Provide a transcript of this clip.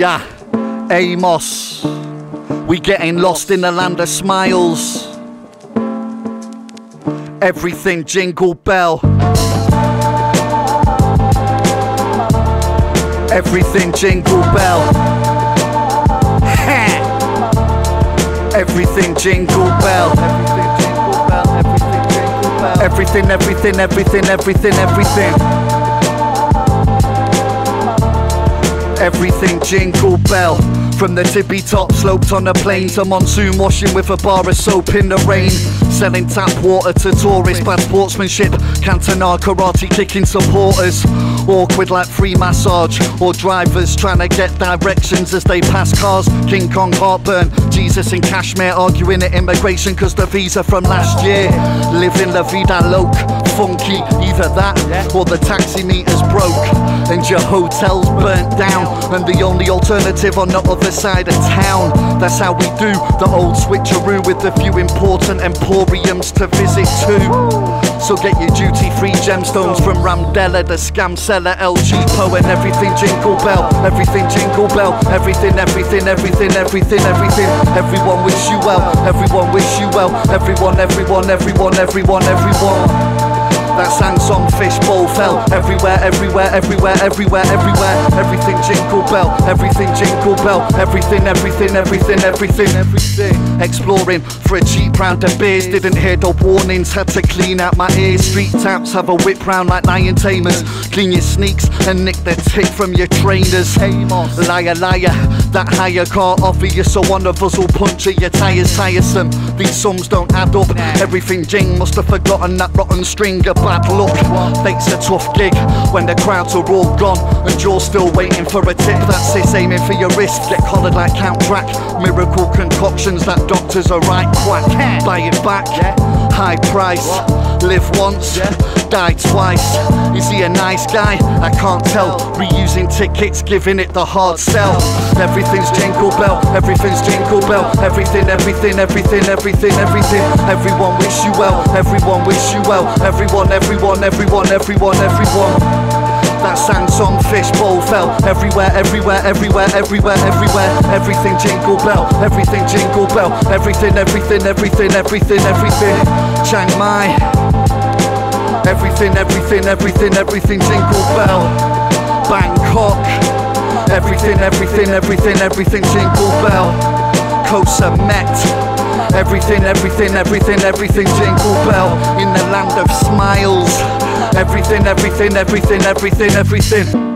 Yeah, Amos. We getting lost in the land of smiles. Everything jingle bell. Everything jingle bell. Everything jingle bell. Everything, everything, everything, everything, everything. Everything jingle bell. From the tippy top sloped on a plane to monsoon washing with a bar of soap in the rain. Selling tap water to tourists, bad sportsmanship, Cantona karate kicking supporters. Awkward like free massage, or drivers trying to get directions as they pass cars. King Kong heartburn, Jesus in Kashmir arguing at immigration cause the visa from last year. Living la vida loca, funky, either that or the taxi meters broke and your hotel's burnt down. And the only alternative on the other side of town. That's how we do the old switcheroo with a few important emporiums to visit too. So get your duty free gemstones from Ramdella, the scam seller, LG Po, and everything jingle bell, everything jingle bell, everything, everything, everything, everything, everything. Everyone wish you well, everyone wish you well, everyone, everyone, everyone, everyone, everyone, everyone. That Samsung fishbowl fell everywhere, everywhere, everywhere, everywhere, everywhere. Everything jingle bell, everything jingle bell, everything, everything, everything, everything, everything. Exploring for a cheap round of beers, didn't hear the warnings, had to clean out my ears. Street taps have a whip round like lion tamers. Clean your sneaks and nick the tick from your trainers. Liar, liar, that higher can't offer you, so one of us will puncture your tires tiresome. These sums don't add up. Everything jing must have forgotten that rotten string of bad luck. Fate's a tough gig when the crowds are all gone and you're still waiting for a tip. That's it, aiming for your wrist. Get collared like Count Drac. Miracle concoctions that doctors are right quack. Buy it back, high price. Live once, die twice. Is he a nice guy? I can't tell. Reusing tickets, giving it the hard sell. Everything's jingle bell, everything's jingle bell, everything, everything, everything, everything, everything. Everyone wish you well, everyone wish you well, everyone, everyone, everyone, everyone, everyone. That Samsung fishbowl fell everywhere, everywhere, everywhere, everywhere, everywhere. Everything jingle bell, everything jingle bell, everything, everything, everything, everything, everything. Chiang Mai. Everything, everything, everything, everything jingle bell. Bangkok. Everything, everything, everything, everything jingle bell. Koh Samet. Everything, everything, everything, everything jingle bell. In the land of smiles. Everything, everything, everything, everything, everything.